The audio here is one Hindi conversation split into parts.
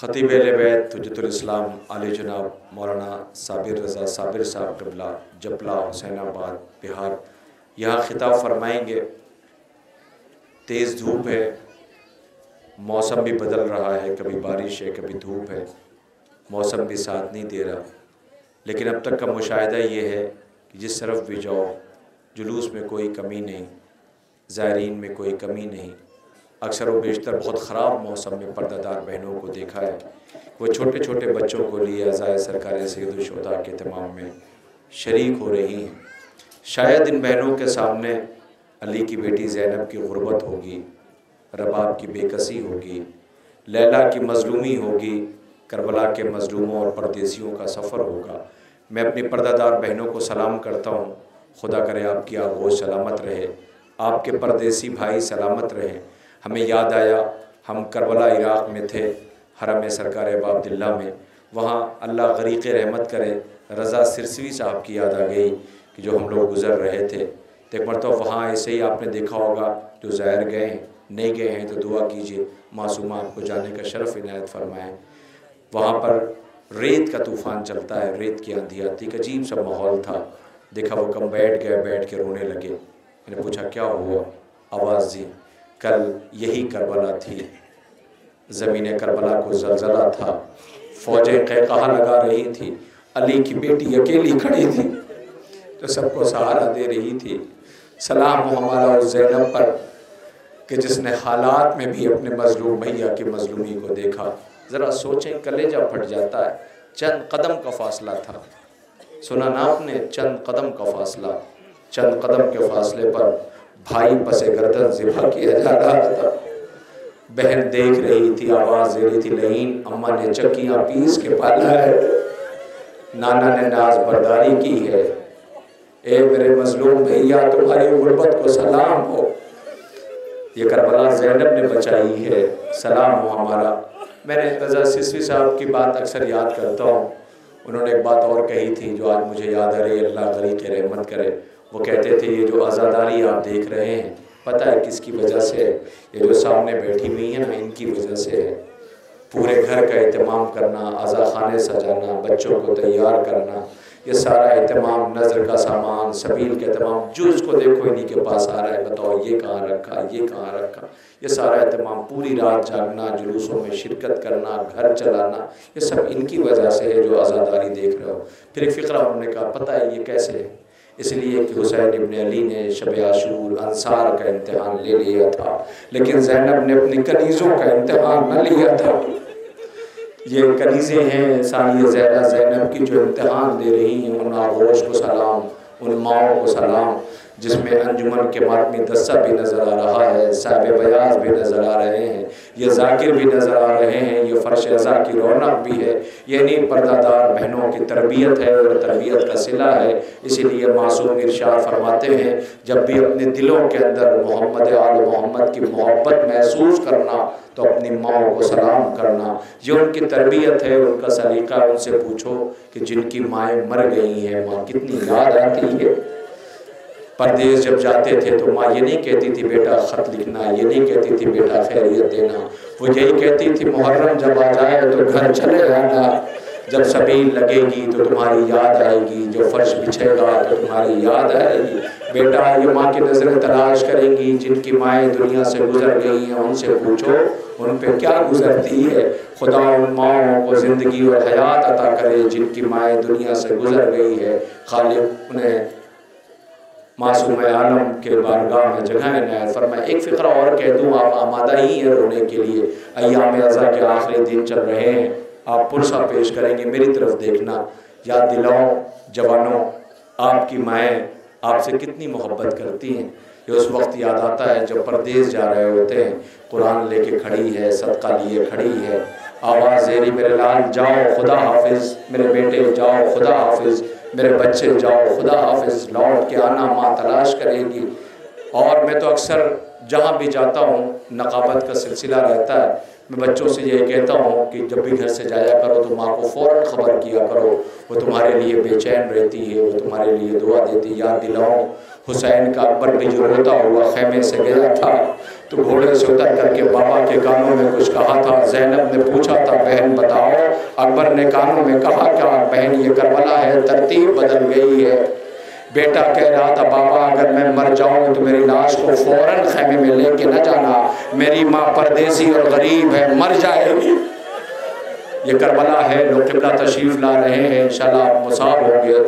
ख़तीब लबैत तुजतलाम आली जनाब, मौलाना साबिर रज़ा साबिर साहब डबला जबला हुसैनाबाद, बिहार। यहाँ खिताब फरमाएँगे, तेज़ धूप है, मौसम भी बदल रहा है, कभी बारिश है, कभी धूप है, मौसम भी साथ नहीं दे रहा। लेकिन अब तक का मुशाह ये है कि जिस तरफ़ भी जाओ, जुलूस में कोई कमी नहीं, ज़ायरीन में कोई कमी नहीं। अक्सर व बेशतर बहुत ख़राब मौसम में पर्दादार बहनों को देखा है। वो छोटे छोटे बच्चों को लिए अज़ाय सैद शुदा के तमाम में शरीक हो रही हैं। शायद इन बहनों के सामने अली की बेटी जैनब की गुर्बत होगी, रबाब की बेकसी होगी, लैला की मजलूमी होगी, करबला के मजलूमों और परदेसियों का सफ़र होगा। मैं अपनी पर्दादार बहनों को सलाम करता हूँ। खुदा करे आपकी आगोश सलामत रहे, आपके परदेसी भाई सलामत रहें। हमें याद आया, हम करबला इराक़ में थे, हरम सरकार बाबदिल्ला में। वहाँ अल्लाह गरीक रहमत करे, रज़ा सिरसवी साहब की याद आ गई कि जो हम लोग गुज़र रहे थे। तो एक मरतब वहाँ ऐसे ही आपने देखा होगा, जो ज़ाहिर गए हैं, नहीं गए हैं तो दुआ कीजिए मासूमा आपको जाने का शरफ़ इनायत फरमाएँ। वहाँ पर रेत का तूफ़ान चलता है, रेत की आंधी आती, एक अजीब सा माहौल था। देखा वो कम बैठ गए, बैठ के रोने लगे। मैंने पूछा, क्या हुआ? आवाज़ दी कल यही करबला थी। ज़मीन करबला को जलजला था। फौजें कहा लगा रही थी। अली की बेटी अकेली खड़ी थी। तो सबको सहारा दे रही थी। सलाम हमारा उस जैनब पर कि जिसने हालात में भी अपने मजलूम भैया की मजलूमी को देखा। ज़रा सोचें, कलेजा फट जाता है। चंद कदम का फासला था। सुना ना आपने? चंद कदम का फासला। चंद कदम के फासले पर भाई पसे गर्दन जिबा किया जा रहा था बहन देख रही थी, आवाज़ दे रही थी, नहीं, अम्मा ने चक्कियाँ पीस के पाला है। नाना ने नाज बर्दारी की है। ए मेरे मजलूम भैया, तुम्हारी गुर्बत को सलाम हो। ये करबला जैनब ने बचाई है। सलाम हो हमारा। मैंने तजा सिस्वी साहब की बात अक्सर याद करता हूँ। उन्होंने एक बात और कही थी, जो आज मुझे याद आ रही अल्लाह गरी के रहमत करे। वो कहते थे, ये जो आज़ादारी आप देख रहे हैं, पता है किसकी वजह से है? ये जो सामने बैठी हुई है ना इनकी वजह से है। पूरे घर का अहतमाम करना आज़ा खाने सजाना, बच्चों को तैयार करना, ये सारा अहतमाम नज़र का सामान, सबील का तमाम जो उसको देखो इन्हीं के पास आ रहा है, बताओ ये कहाँ रखा, ये कहाँ रखा? ये सारा अहतमाम पूरी रात जागना, जुलूसों में शिरकत करना, घर चलाना, ये सब इनकी वजह से है जो आज़ादारी देख रहे हो। फिर एक फ़िक्रा उन्होंने कहा, पता है ये कैसे है? इसलिए कि हुसैन इबन अली ने शब आशूर अंसार का इम्तहान ले लिया था। लेकिन जैनब ने अपनी कनीज़ों का इम्तहान न लिया था। ये कनीजे हैं, सानिया जैरा जैनब की जो इम्तहान दे रही हैं, उन आगोश को सलाम, उन माओ को सलाम। जिसमें अंजुमन के मातमी दस्सा भी नज़र आ रहा है, साहब बयाज भी नज़र आ रहे हैं, ये जाकिर भी नज़र आ रहे हैं, ये फ़र्श अज़ा की रौनक भी है। यानी पर्दादार बहनों की तरबियत है और तरबियत का सिला है। इसीलिए मासूम इरशाद फरमाते हैं, जब भी अपने दिलों के अंदर मोहम्मद आल मोहम्मद की मोहब्बत महसूस करना तो अपनी माओ को सलाम करना। ये उनकी तरबियत है, उनका सलीका उनसे पूछो कि जिनकी माएँ मर गई हैं माँ कितनी याद आती है? परदेश जब जाते थे तो माँ ये नहीं कहती थी, बेटा, खत लिखना ये नहीं कहती थी, बेटा, खैरियत देना। वो यही कहती थी, मुहर्रम जब आ जाए तो घर चले आना जब सबीन लगेगी तो तुम्हारी याद आएगी, जो फर्श बिछेगा तो तुम्हारी याद आएगी। बेटा, ये माँ की नज़रें तलाश करेंगी, जिनकी माएँ दुनिया से गुजर गई हैं, उनसे पूछो, उन पर क्या गुजरती है? खुदा उन माओं को ज़िंदगी और हयात अता करे, जिनकी माएँ दुनिया से गुजर गई है। खालिद उन्हें मासूम आलम के बारगाह में, जगह नायत फरमाए एक फ़िक्र और कह दूँ, आप आमादा ही हैं रोने के लिए। अयाम अज़ा के आखिरी दिन चल रहे हैं। आप पुरसा पेश करेंगे, मेरी तरफ़ देखना। याद दिलाओ, जवानों, आपकी माएँ आपसे कितनी मोहब्बत करती हैं। ये उस वक्त याद आता है जब परदेश जा रहे होते हैं। कुरान लेके खड़ी है, सदका लिए खड़ी है। आवाज़, जेरी मेरे लाल, जाओ, खुदा हाफिज। मेरे बेटे, जाओ, खुदा हाफिज़। मेरे बच्चे जाओ खुदा हाफिज लौट के आना माँ तलाश करेंगी। और मैं तो अक्सर जहाँ भी जाता हूँ नकाबत का सिलसिला रहता है मैं बच्चों से यही कहता हूँ कि जब भी घर से जाया करो तो माँ को फ़ौर ख़बर किया करो। वो तुम्हारे लिए बेचैन रहती है, वो तुम्हारे लिए दुआ देती याद दिलाओ, हुसैन का अकबर भी जो रोता हुआ खैमे से गया था तो घोड़े से उतर करके बाबा के कानों में कुछ कहा था। जैनब ने पूछा था बहन बताओ, अकबर ने कानों में कहा, क्या बहन ये करबला है? तरतीब बदल गई है। बेटा कह रहा था, बाबा, अगर मैं मर जाऊँ तो मेरी लाश को फ़ौरन खेमे में लेके न जाना। मेरी माँ परदेसी और गरीब है, मर जाएगी ये करबला है, लोग किबला तशरीफ़ ला रहे हैं, इंशाल्लाह मुसाब होंगे।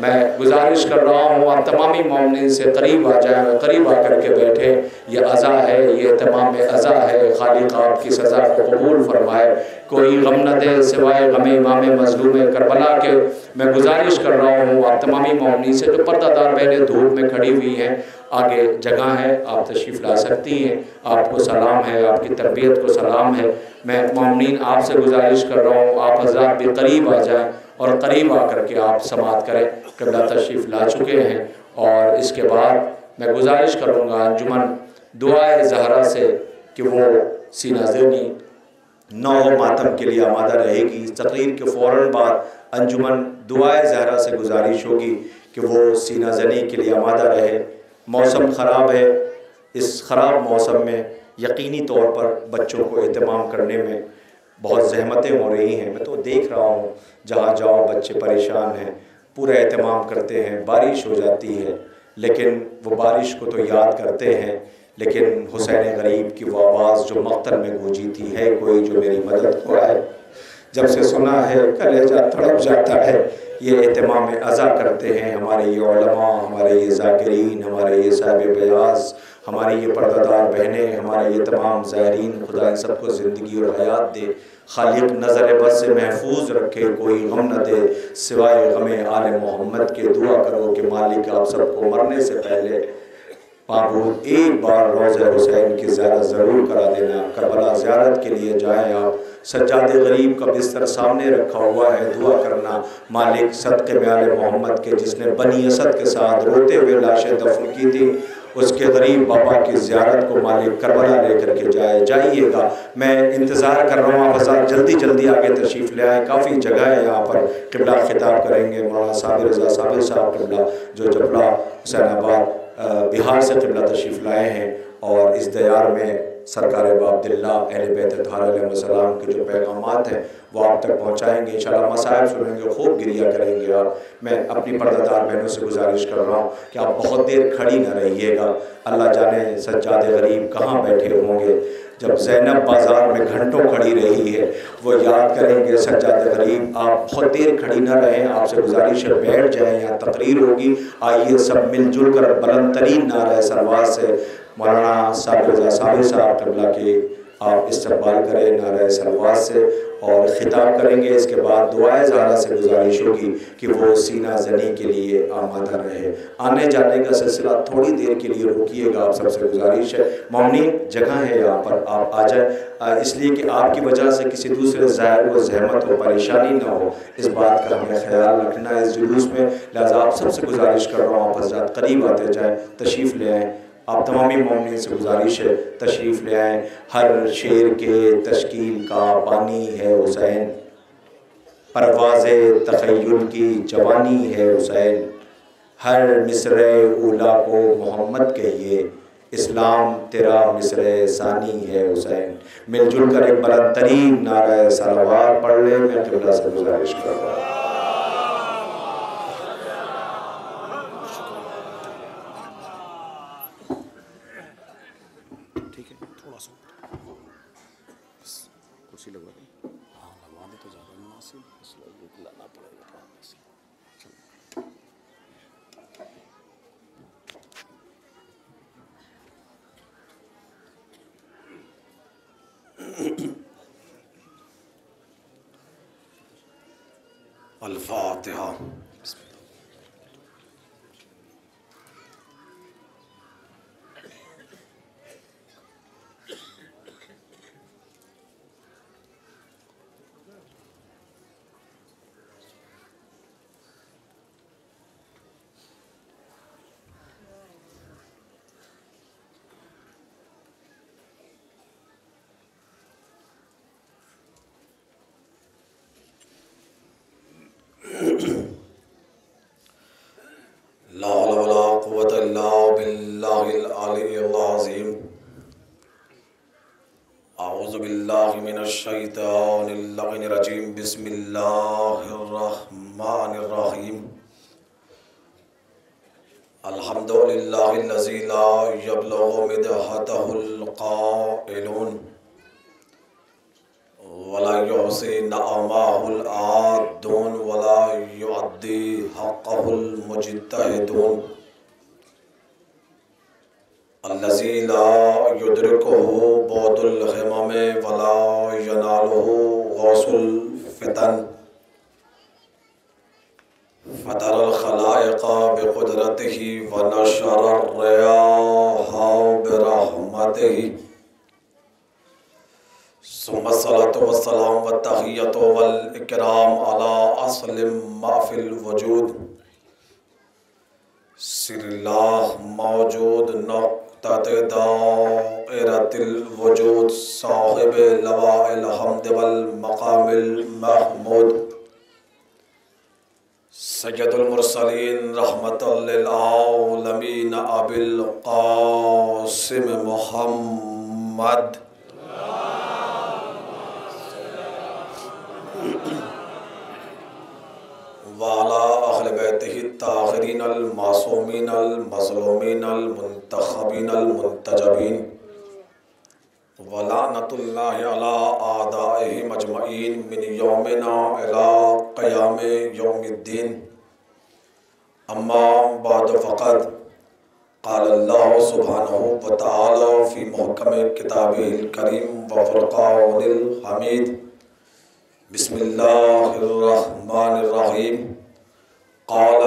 मैं गुजारिश कर रहा हूँ आप तमामी मामले से करीब आ जाए करीब आकर के बैठे। ये अज़ा है, ये तमाम अज़ा है, खालिक आपकी सज़ा को कबूल फरमाए। कोई गम न दे, सिवाय गम इमाम मजलूम करबला के। मैं गुजारिश कर रहा हूँ, आप तमामी मामली से जो पर्दादार बहनें धूप में खड़ी हुई हैं, आगे जगह है, आप तशरीफ़ ला सकती हैं। आपको सलाम है, आपकी तरबियत को सलाम है। मैं मामनीन आपसे गुजारिश कर रहा हूँ, आप हजरात भी करीब आ जाएँ। और करीब आकर के आप समात करें। कबला तशरीफ़ ला चुके हैं और इसके बाद मैं गुजारिश करूँगा अंजुमन दुआ जहरा से कि वो सीना जनी नौ मातम के लिए आमादा रहेगी। तकरीर के फ़ौर बाद अंजुमन दुआ जहरा से गुजारिश होगी कि वो सीना जनी के लिए आमादा रहे। मौसम ख़राब है। इस ख़राब मौसम में यकीनी तौर पर बच्चों को अहतमाम करने में बहुत जहमतें हो रही हैं। मैं तो देख रहा हूँ जहाँ जाओ बच्चे परेशान हैं पूरा अहतमाम करते हैं बारिश हो जाती है। लेकिन वो बारिश को तो याद करते हैं लेकिन हुसैन गरीब की वो आवाज़ जो मख्तर में गूंजी थी है कोई जो मेरी मदद हो रहा है जब से सुना है कलेजा तड़प जाता है। ये अहतमाम अज़ा करते हैं हमारे ये हमारे ये ज़ाकरीन हमारे ये साहब बयास हमारी ये पर्दादार बहनें, हमारे ये तमाम ज़ायरीन, खुदा इन सबको ज़िंदगी और हयात दे। खालिक नज़र बद से महफूज रखे, कोई गम न दे, सिवाय गम आल मोहम्मद के दुआ करो कि मालिक आप सबको मरने से पहले पाबूद एक बार रोज़ हुसैन की ज़्यादा ज़रूर करा देना। करबला ज़्यारत के लिए जाएँ आप। सज्जाद गरीब का बिस्तर सामने रखा हुआ है, दुआ करना। मालिक सद के म्याल मोहम्मद के, जिसने बनी असद के साथ रोते हुए लाशें दफन की थी उसके गरीब बाबा की ज़्यारत को मालिक करबला लेकर के जाए, जाइएगा। मैं इंतज़ार कर रहा हूँ, आप जल्दी जल्दी आगे तशरीफ़ ले आए। काफ़ी जगह है यहाँ पर। किबला खिताब करेंगे, मौलाना साबिर रजा साबिर साहब किबला, जो जबला हुसैनाबाद बिहार से किबला तशरीफ़ लाए हैं और इस दयार में सरकार बाबदिल्ला के जो पैगाम हैं, वो आप तक पहुँचाएँगे इन मसायल सुनेंगे, खूब गिरिया करेंगे आप। मैं अपनी पर्दादार बहनों से गुजारिश कर रहा हूँ कि आप बहुत देर खड़ी ना रहिएगा। अल्लाह जाने सज्जाद गरीब कहाँ बैठे होंगे। जब जैनब बाज़ार में घंटों खड़ी रही है, वो याद करेंगे, सज्जाद गरीब, आप बहुत देर खड़ी ना रहें, आपसे गुजारिश है, बैठ जाएँ, यहाँ तकरीर होगी, आइए सब मिलजुल कर बुलंद तरीन नारा सरवाज से मौलाना साहब साबिर साहब कबला की आप इस्तेमाल करें नारा सलवार से, और ख़िताब करेंगे। इसके बाद दुआए ज़ारा से गुजारिश होगी कि वो सीना जनी के लिए आमादा रहे। आने जाने का सिलसिला थोड़ी देर के लिए रोकिएगा। आप सबसे गुजारिश है, ममनी जगह है यहाँ पर, आप आ जाए। इसलिए कि आपकी वजह से किसी दूसरे ज़ायर को जहमत हो परेशानी ना हो। इस बात का हमें ख्याल रखना है इस जुलूस में। लिहाजा आप सबसे गुजारिश कर रहा हूँ, आप हजरात करीब आते जाएँ, तशरीफ़ ले आएँ। आप तमामी ममन से गुजारिश है। तशरीफ़ ले आए। हर शेर के तश्कील का पानी है हुसैन। परवाज़ तखयल की जवानी है हुसैन। हर मिसर उला को मोहम्मद कहिए। इस्लाम तेरा मिसर सानी है हुसैन। मिलजुल कर एक बुलंद तरीन नारा सलवार पढ़ ले। मैं किबला से गुजारिश कर रहा क़ाइलून वला युद्रिकुहु बौदुल हिमम वला यनालुहु फितन फतरल खलाइक़ बिक़ुदरतिही व नशर रियाह बिरहमतिही सुम्मसलातु वस्सलाम व तहियतु वल इकराम अला असलिम माफिल वजूद सिरल्लाह मौजूद न दातिल वजूद साहिब लवाइल हमद वल मकामिल महमूद। सैयदुल मुरसलीन रहमतुल आलमीन अबिल कासिम मोहम्मद। वाला अहल बैतही ताहरीन अलमासूमीन अलमज़लूमीन अलमुंतजबीन वलानतुल्लाहि अला मिन यौमिना इला क़याम अम्मा बाद फ़क़द, क़ाल अल्लाह सुब्हानहु व फ़ी मुहकम किताबिहिल करीम व फ़ुरक़ानिल हमीद। बिस्मिल्लाहिर्रहमानिर्रहीम। क़ाल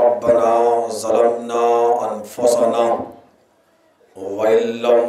रब्बना ज़लमना अनफुसना। वइल्लम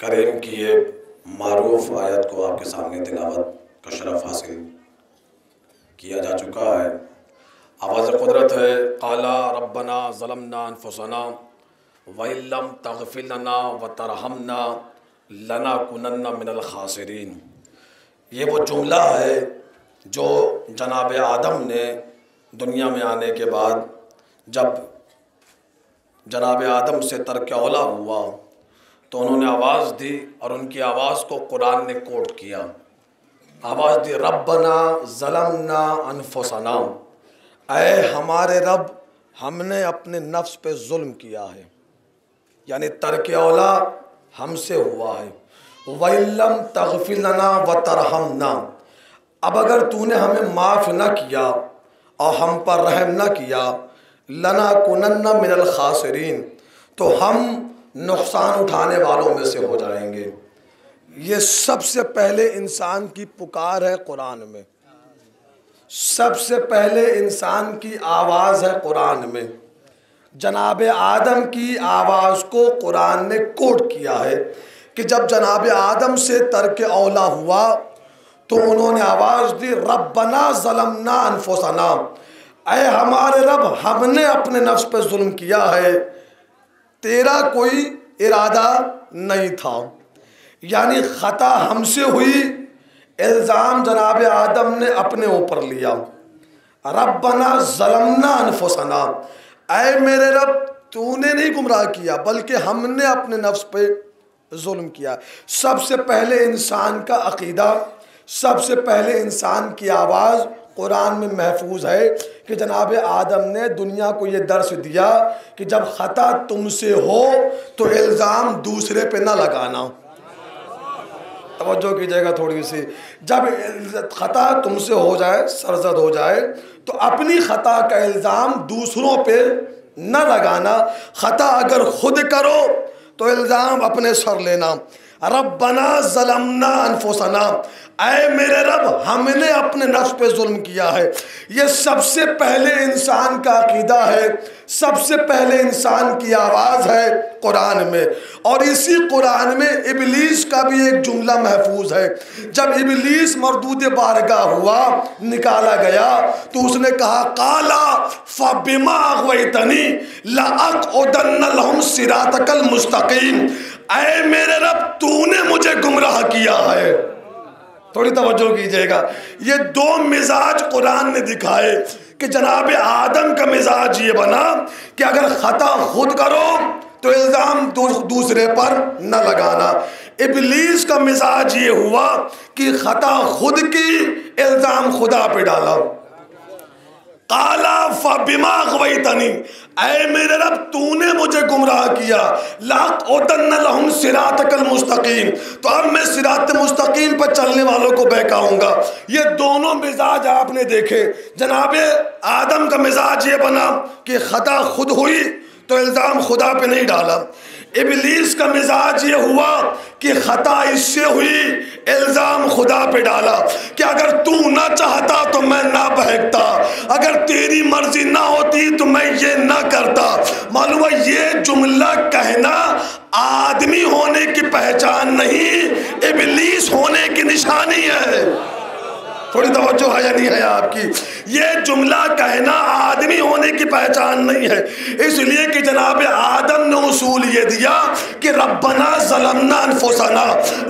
करीम की ये मरूफ आयत को आपके सामने तिलावत का शरफ हासिल किया जा चुका है। आवाज़ कुदरत है, काला रब्बना ज़लमना अनफुसना वम तगफ़िलना व तरहमना लना कुनन्ना मिनल खासरीन। ये वो जुमला है जो जनाब आदम ने दुनिया में आने के बाद जब जनाब आदम से तरक हुआ तो उन्होंने आवाज़ दी और उनकी आवाज़ को कुरान ने कोट किया। आवाज़ दी रबना ज़लमना अनफसना। अय हमारे रब, हमने अपने नफ्स पे जुल्म किया है। यानी तरक औला हमसे हुआ है। वम तगफ़िलना व तरहमना। अब अगर तूने हमें माफ़ न किया और हम पर रहम न किया, लना कुनन्ना मिनल खासरीन। तो हम नुकसान उठाने वालों में से हो जाएँगे। ये सबसे पहले इंसान की पुकार है कुरान में। सबसे पहले इंसान की आवाज़ है कुरान में। जनाब आदम की आवाज़ को कुरान ने कोट किया है कि जब जनाब आदम से तरक औला हुआ तो उन्होंने आवाज़ दी रबना ज़लमना अनफोसना। अय हमारे रब, हमने अपने नफ्स पर जुल्म किया है। तेरा कोई इरादा नहीं था। यानी ख़ता हमसे हुई, इल्ज़ाम जनाब आदम ने अपने ऊपर लिया। रबना ज़लमना अनफोसना। अय मेरे रब, तूने नहीं गुमराह किया, बल्कि हमने अपने नफ्स पे जुल्म किया। सबसे पहले इंसान का अकीदा, सबसे पहले इंसान की आवाज़ कुरान में महफूज है कि जनाब आदम ने दुनिया को ये दर्श दिया कि जब ख़ता तुमसे हो तो इल्ज़ाम दूसरे पे ना लगाना। तवज्जो कीजिएगा थोड़ी सी। जब ख़ता तुमसे हो जाए, सरजद हो जाए तो अपनी ख़ता का इल्ज़ाम दूसरों पे न लगाना। ख़ता अगर खुद करो तो इल्ज़ाम अपने सर लेना। रबना ज़लमना अनफुसना। अय मेरे रब, हमने अपने नफ्स पे जुल्म किया है। ये सबसे पहले इंसान का अकीदा है, सबसे पहले इंसान की आवाज़ है कुरान में। और इसी कुरान में इबलीस का भी एक जुमला महफूज है। जब इबलीस मरदूद बारगाह हुआ, निकाला गया तो उसने कहा, काला फ़बिमा अगवैतनी लाक उदन्नलहुम सिरातकल मुस्तकीम। अय मेरे रब, तूने मुझे गुमराह किया है। थोड़ी तवज्जो कीजिएगा। ये दो मिजाज कुरान ने दिखाए कि जनाब आदम का मिजाज ये बना कि अगर खता खुद करो तो इल्ज़ाम दूसरे पर न लगाना। इबलीस का मिजाज ये हुआ कि खता खुद की, इल्ज़ाम खुदा पे डाला। काला तनी। मेरे रब, तूने मुझे गुमराह किया। लाख लहुम सिरातकल मुस्तकीम तो अब मैं सिरात मुस्तकीम पर चलने वालों को बहकाऊँगा। ये दोनों मिजाज आपने देखे। जनाब, आदम का मिजाज ये बना कि खता खुद हुई तो इल्ज़ाम खुदा पे नहीं डाला। इबलीस का मिजाज ये हुआ कि खता इससे हुई, इल्ज़ाम खुदा पे डाला कि अगर तू ना चाहता तो मैं ना बहकता। अगर तेरी मर्ज़ी ना होती तो मैं ये ना करता। मालूम है, ये जुमला कहना आदमी होने की पहचान नहीं, इबलीस होने की निशानी है। थोड़ी तवज्जो है या नहीं है आपकी? ये जुमला कहना आदमी होने की पहचान नहीं है। इसलिए कि जनाब आदम ने उसूल ये दिया कि रब्बना जलमना अनफुसना।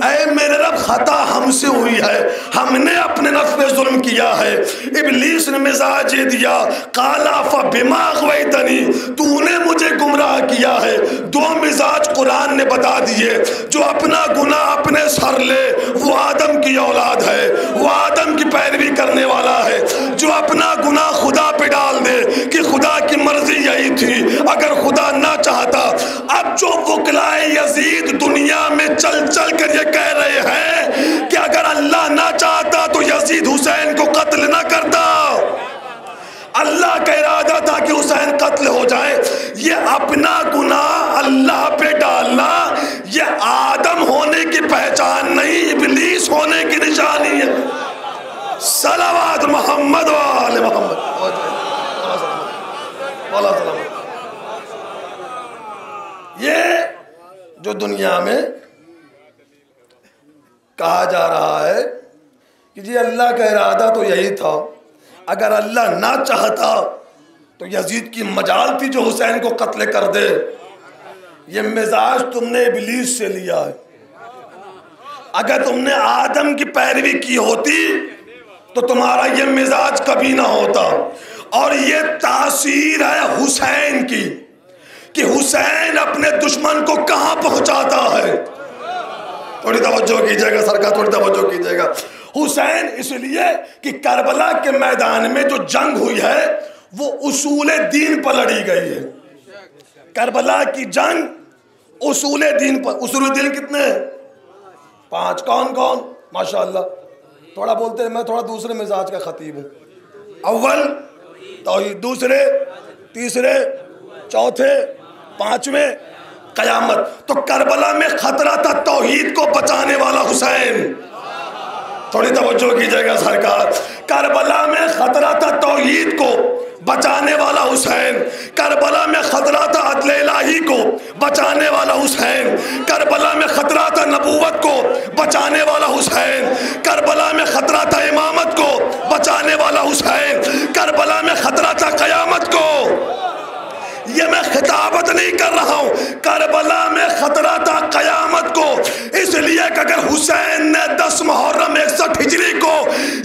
ऐ मेरे रब, खता हमसे हुई है। हमने अपने नफ पे जुल्म किया है। इबलीस ने मिजाज ये दिया, काला फिमाग वही तनी तूने मुझे गुमराह किया है। दो मिजाज कुरान ने बता दिए, जो अपना गुना अपने सर ले, वो आदम की औलाद है। वो आदम की पैरवी करने वाला है, जो अपना गुना खुदा पे डाल दे कि खुदा की मर्ज़ी यही थी। अगर खुदा ना चाहता, अब जो वकलाए यजीद दुनिया में चल चल कर ये कह रहे हैं कि अगर अल्लाह ना चाहता तो यजीद हुसैन को कत्ल ना करता। अल्लाह का इरादा था कि हुसैन कत्ल हो जाए। ये अपना गुनाह अल्लाह पे डालना, ये आदम होने की पहचान नहीं, इबलीस होने की निशानी है। सलावाद मोहम्मद वाले मोहम्मद। ये जो दुनिया में कहा जा रहा है कि जी अल्लाह का इरादा तो यही था। अगर अल्लाह ना चाहता तो यजीद की मजाल थी जो हुसैन को कत्ल कर दे। ये मिजाज तुमने इबलीस से लिया है। अगर तुमने आदम की पैरवी की होती तो तुम्हारा ये मिजाज कभी ना होता। और ये तासीर है हुसैन की, कि हुसैन अपने दुश्मन को कहाँ पहुंचाता है। थोड़ी तवज्जो कीजिएगा सरकार थोड़ी तवज्जो कीजिएगा। हुसैन इसलिए कि करबला के मैदान में जो जंग हुई है, वो उसूल दीन पर लड़ी गई है। करबला की जंग उसूल दीन पर उसूल दीन कितने पाँच। कौन कौन? माशाल्लाह। थोड़ा बोलते हैं, मैं थोड़ा दूसरे मिजाज का खतीब हूँ। अव्वल तो दूसरे, तीसरे, चौथे, पांचवे, कयामत। तो करबला में खतरा था तोहहीद को बचाने वाला हुसैन। थोड़ी तवज्जो कीजिएगा सरकार। करबला में खतरा था तोहहीद को बचाने वाला हुसैन। करबला में खतरा था अदल इलाही को बचाने वाला हुसैन। करबला में खतरा था नबूवत को बचाने वाला हुसैन। करबला में खतरा था इमामत को बचाने वाला हुसैन। करबला में खतरा था कयामत को। ये मैं खिताबत नहीं कर रहा हूँ। करबला में खतरा था कयामत को इसलिए कि अगर हुसैन ने दस मुहर्रम इकसठ हिजरी को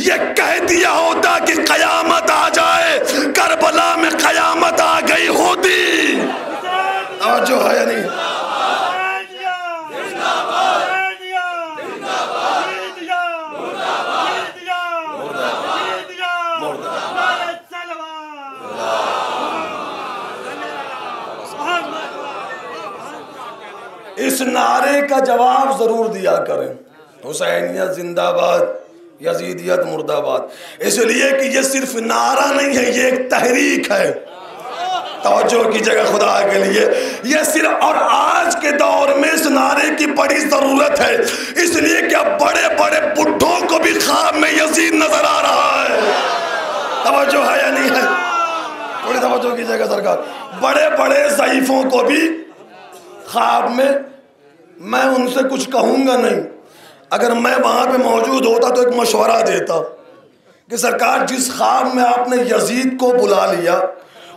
ये कह दिया होता कि कयामत आ जाए करबला में कयामत आ गई होती और जो है नहीं इस नारे का जवाब ज़रूर दिया करें। हुसैनियत जिंदाबाद, यजीदियत मुर्दाबाद। इसलिए कि ये सिर्फ़ नारा नहीं है, ये एक तहरीक है। तवज्जो कीजिएगा खुदा के लिए। ये सिर्फ़ और आज के दौर में इस नारे की बड़ी ज़रूरत है। इसलिए क्या बड़े बड़े बुढ़ों को भी ख्वाब में यजीद नज़र आ रहा है। तवज्जो है या नहीं है? थोड़ी तवज्जो कीजिएगा सरकार। बड़े बड़े ज़यीफ़ों को भी ख्वाब में मैं उनसे कुछ कहूँगा नहीं। अगर मैं वहाँ पे मौजूद होता तो एक मशवरा देता कि सरकार, जिस ख्वाब में आपने यजीद को बुला लिया,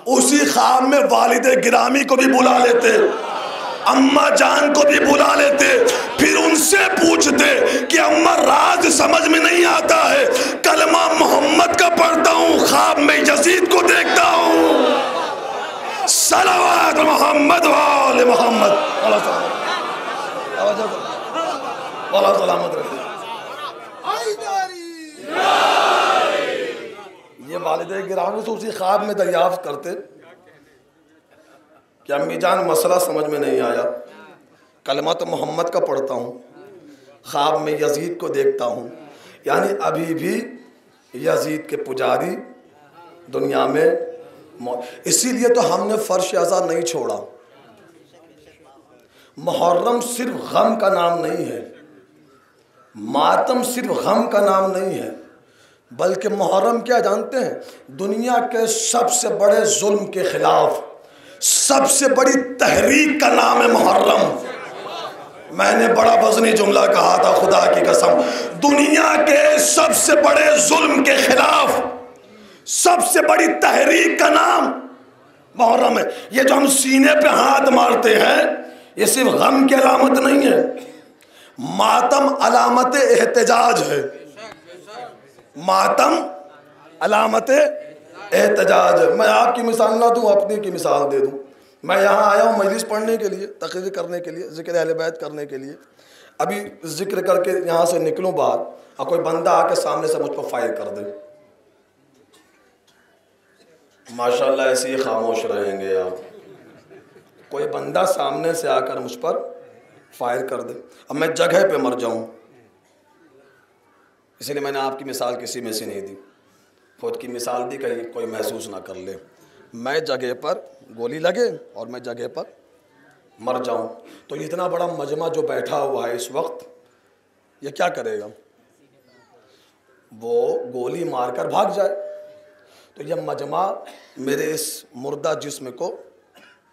उसी ख्वाब में वालिद गिरामी को भी बुला लेते, अम्मा जान को भी बुला लेते, फिर उनसे पूछते कि अम्मा राज समझ में नहीं आता है। कलमा मोहम्मद का पढ़ता हूँ, ख्वाब में यजीद को देखता हूँ। सलावत मोहम्मद वाले मोहम्मद। ये वालद गिरामी उसी ख्वाब में दरियाफ्त करते। कि अम्मी जान मसला समझ में नहीं आया। कलमा तो मोहम्मद का पढ़ता हूँ। ख्वाब में यजीद को देखता हूँ। यानी अभी भी यजीद के पुजारी दुनिया में इसीलिए तो हमने फ़र्श अज़ा नहीं छोड़ा। मुहर्रम सिर्फ़ गम का नाम नहीं है। मातम सिर्फ़ गम का नाम नहीं है। बल्कि मुहर्रम क्या जानते हैं? दुनिया के सबसे बड़े जुल्म के खिलाफ, सबसे बड़ी तहरीक का नाम है मुहर्रम। मैंने बड़ा वजनी जुमला कहा था, खुदा की कसम। दुनिया के सबसे बड़े जुल्म के खिलाफ, सबसे बड़ी तहरीक का नाम मुहर्रम है। ये जो हम सीने पे हाथ मारते हैं ये सिर्फ़ गम की अलामत नहीं है। मातम अलामत एहतजाज है। मातम अलामत एहतजाज है। मैं आपकी मिसाल ना दूँ, अपनी की मिसाल दे दूँ। मैं यहाँ आया हूँ मजलिस पढ़ने के लिए, तकरीर करने के लिए, ज़िक्र अहल बैत करने के लिए। अभी ज़िक्र करके यहाँ से निकलूँ बाहर, और कोई बंदा आके सामने से मुझ पर फायर कर दे। माशाल्लाह ऐसे ही खामोश रहेंगे आप। कोई बंदा सामने से आकर मुझ पर फायर कर दे। अब मैं जगह पे मर जाऊँ। इसलिए मैंने आपकी मिसाल किसी में से नहीं दी। खुद की मिसाल दी कहीं कोई महसूस ना कर ले। मैं जगह पर गोली लगे और मैं जगह पर मर जाऊँ। तो इतना बड़ा मजमा जो बैठा हुआ है इस वक्त, ये क्या करेगा? वो गोली मारकर भाग जाए। तो यह मजमा मेरे इस मुर्दा जिस्म को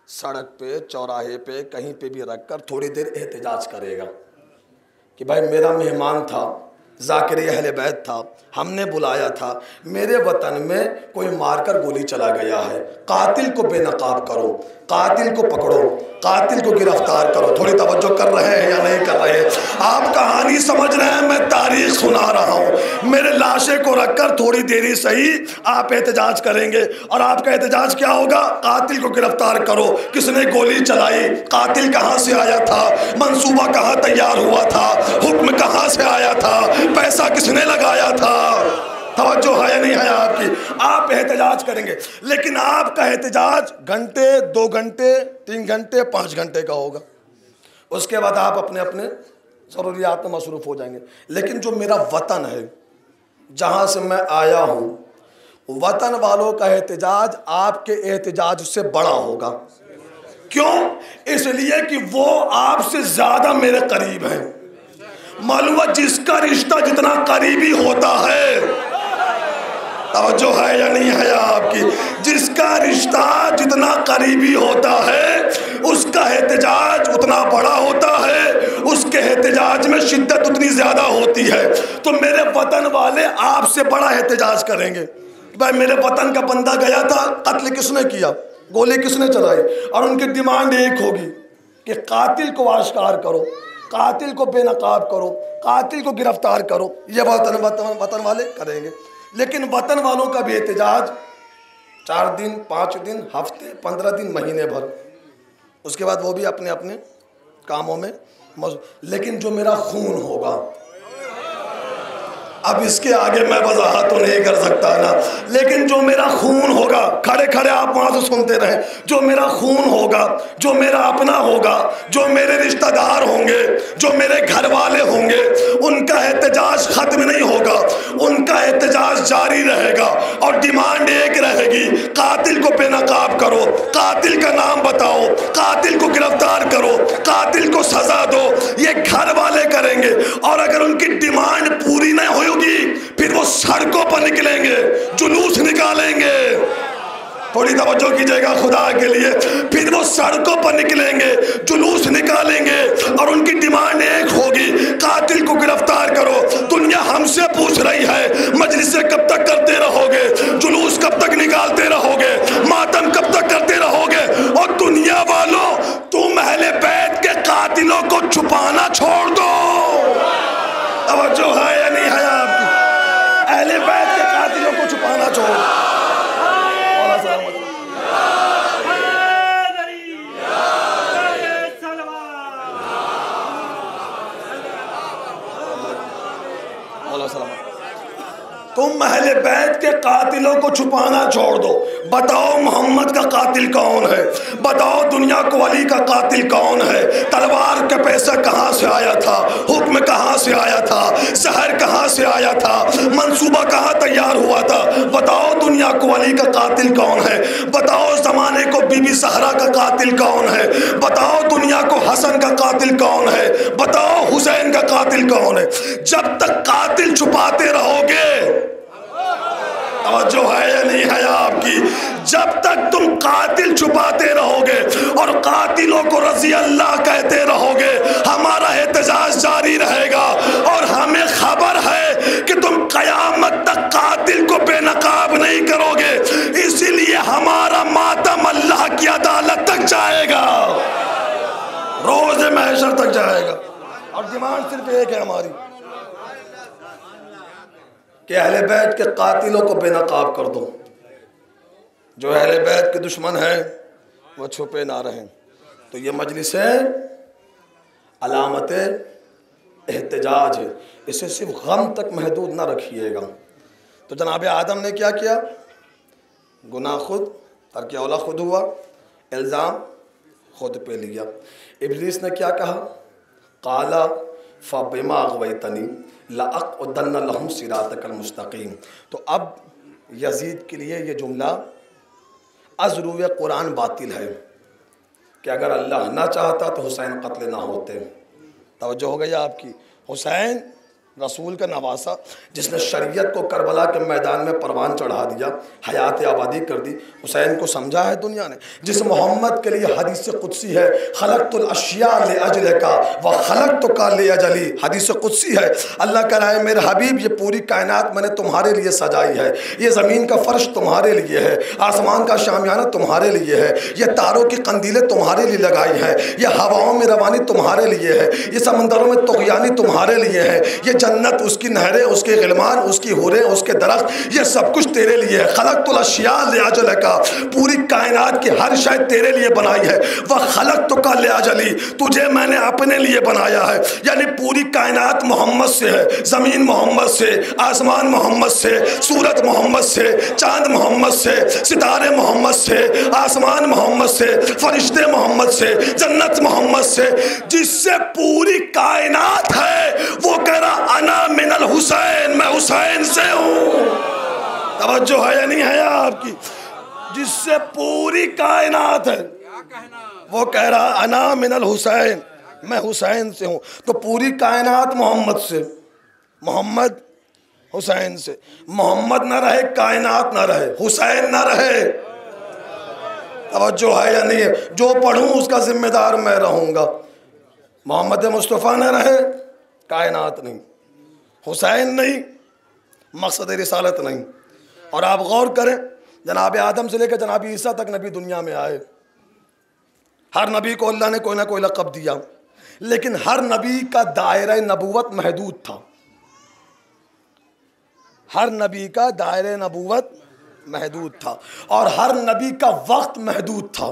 सड़क पे, चौराहे पे, कहीं पे भी रख कर थोड़ी देर एहतजाज करेगा। कि भाई मेरा मेहमान था जाकिर अहल बैत था, हमने बुलाया था, मेरे वतन में कोई मारकर गोली चला गया है। कातिल को बेनकाब करो, कातिल को पकड़ो, कातिल को गिरफ़्तार करो। थोड़ी तवज्जो कर रहे हैं या नहीं कर रहे हैं? आप कहानी समझ रहे हैं, मैं तारीख सुना रहा हूँ। मेरे लाशे को रखकर थोड़ी देरी सही आप एहतजाज करेंगे। और आपका एहतजाज क्या होगा? कातिल को गिरफ़्तार करो। किसने गोली चलाई? कातिल कहाँ से आया था? मनसूबा कहाँ तैयार हुआ था? हुक्म कहाँ से आया था? पैसा किसने लगाया था? तवज्जो है नहीं है आपकी? आप एहतजाज करेंगे। लेकिन आपका एहतजाज घंटे, दो घंटे, तीन घंटे, पाँच घंटे का होगा। उसके बाद आप अपने अपने ज़रूरियात में मसरूफ़ हो जाएँगे। लेकिन जो मेरा वतन है, जहाँ से मैं आया हूँ, वतन वालों का एहतजाज आपके एहतजाज से बड़ा होगा। क्यों? इसलिए कि वो आपसे ज़्यादा मेरे करीब हैं। मालूम जिसका रिश्ता जितना करीबी होता है। तवज्जो है या नहीं है आपकी? जिसका रिश्ता जितना करीबी होता है, उसका एहतजाज उतना बड़ा होता है। उसके एहतजाज में शिद्दत उतनी ज़्यादा होती है। तो मेरे वतन वाले आपसे बड़ा एहतजाज करेंगे। भाई, मेरे वतन का बंदा गया था, कत्ल किसने किया? गोली किसने चलाई? और उनकी डिमांड एक होगी कि कातिल को आश्कार करो। कातिल को बेनकाब करो कातिल को गिरफ़्तार करो। ये वतन वतन वतन वाले करेंगे। लेकिन वतन वालों का भी एहतजाज चार दिन पाँच दिन हफ़्ते पंद्रह दिन महीने भर। उसके बाद वो भी अपने अपने कामों में लेकिन जो मेरा खून होगा अब इसके आगे मैं वजाहत तो नहीं कर सकता ना। लेकिन जो मेरा खून होगा, खड़े खड़े आप वहाँ से सुनते रहे। जो मेरा खून होगा, जो मेरा अपना होगा, जो मेरे रिश्तेदार होंगे, जो मेरे घर वाले होंगे, उनका एहतजाज खत्म नहीं होगा। उनका एहतजाज जारी रहेगा और डिमांड एक रहेगी, कातिल को बेनकाब करो, कातिल का नाम बताओ, कातिल को गिरफ़्तार करो, कातिल को सजा दो। ये घर वाले करेंगे और अगर उनकी डिमांड पूरी नहीं होगी, फिर वो सड़कों पर निकलेंगे, जुलूस निकालेंगे। थोड़ी तवज्जो कीजिएगा खुदा के लिए। फिर वो सड़कों पर निकलेंगे, जुलूस निकालेंगे और उनकी डिमांड एक होगी, कातिल को गिरफ़्तार करो। दुनिया हमसे पूछ रही है, मजलिस कब तक करते रहोगे? जुलूस कब तक निकालते रहोगे? मातम कब तक करते रहोगे? और दुनिया वालों, तुम अहले बैत के कातिलों को छुपाना छोड़ दो। तवज्जो है आपकी अहले बैत के कातिलों को छुपाना छोड़ दो मौला सलामत मौला सलामत तुम महल बैत के कातिलों को छुपाना छोड़ दो। बताओ मोहम्मद का कातिल कौन है? बताओ दुनिया को अली का कातिल कौन है? तलवार का पैसा कहाँ से आया था? हुक्म कहाँ से आया था? शहर कहाँ से आया था? मंसूबा कहाँ तैयार हुआ था? बताओ दुनिया को अली का कातिल कौन है? बताओ जमाने को बीबी सहरा का कातिल कौन है? बताओ दुनिया को हसन का कातिल कौन है? बताओ हुसैन का कातिल कौन है? जब तक कातिल छुपाते रहोगे जो है या नहीं है आपकी। जब तक तुम कातिल छुपाते रहोगे और कातिलों को रज़ी अल्लाह कहते रहोगे, हमारा एहतजाज जारी रहेगा। और हमें खबर है कि तुम कयामत तक कातिल को बेनकाब नहीं करोगे। इसीलिए हमारा मातम अल्लाह की अदालत तक जाएगा। रोज महशर तक जाएगा। और डिमांड सिर्फ़ एक है हमारी। कि अहले बैत के कातिलों को बेनकाब कर दो। जो अहले बैत के दुश्मन हैं, वो छुपे ना रहें। तो ये मजलिस अलामत एहतजाज है। इसे सिर्फ़ गम तक महदूद ना रखिएगा। तो जनाब आदम ने क्या किया? गुनाह खुद तर्क औला खुद हुआ, इल्ज़ाम खुद पे लिया। इबलीस ने क्या कहा? काला फ़बिमा अगवैतनी। लाक़दन लहम सिरातकल मुस्तकीम। तो अब यजीद के लिए ये जुमला अजरूब कुरान बातिल है कि अगर अल्लाह ना चाहता तो हुसैन कत्ल ना होते। तोज्जो हो गई आपकी। हुसैन रसूल का नवासा, जिसने शरीयत को करबला के मैदान में परवान चढ़ा दिया, हयात आबादी कर दी। हुसैन को समझा है दुनिया ने? जिस मोहम्मद के लिए हदीस कुदसी है खलकतुलशिया ले अजल का, व खलक तो का ले अजली, हदीस कुदसी है। अल्लाह कह रहा है, मेरे हबीब, ये पूरी कायनात मैंने तुम्हारे लिए सजाई है। ये ज़मीन का फ़र्श तुम्हारे लिए है, आसमान का शामियाना तुम्हारे लिए है, ये तारों की कंदीलें तुम्हारे लिए लगाई है, ये हवाओं में रवानी तुम्हारे लिए है, ये समंदरों में तुगयानी तुम्हारे लिए है, ये जन्नत, उसकी नहरें, उसके गिलमान उसकी हुरें, उसके दरख्त, ये सब कुछ तेरे लिए है। खलक तुलशियाजल का पूरी कायनात की हर शायद तेरे लिए बनाई है। वह खलक तो का लियाजली, तुझे मैंने अपने लिए बनाया है। यानी पूरी कायनात मोहम्मद से है, ज़मीन मोहम्मद से, आसमान मोहम्मद से, सूरत मोहम्मद से, चाँद मोहम्मद से, सितारे मोहम्मद से, आसमान मोहम्मद से, फरिश्ते मोहम्मद से, जन्नत मोहम्मद से, जिससे पूरी कायनात है, वो कह रहा अना मिनल हुसैन, मैं हुसैन से हूँ। तवज्जो है या नहीं है आपकी? जिससे पूरी कायनात है। वो कह रहा, अना मिनल हुसैन, मैं हुसैन से हूँ। तो पूरी कायनात मोहम्मद से। मोहम्मद, हुसैन से। मोहम्मद ना रहे, कायनात ना रहे। हुसैन ना रहे। तवज्जो है या नहीं है? जो पढ़ूं, उसका जिम्मेदार मैं रहूँगा। मोहम्मद मुस्तफ़ा न रहे, कायनात नहीं। हुसैन नहीं, मकसद रिसालत नहीं। और आप गौर करें, जनाब आदम से लेकर जनाब ईसा तक नबी दुनिया में आए। हर नबी को अल्लाह ने कोई ना कोई लकब दिया। लेकिन हर नबी का दायरा नबूवत महदूद था। हर नबी का दायरे नबूवत महदूद था। और हर नबी का वक्त महदूद था।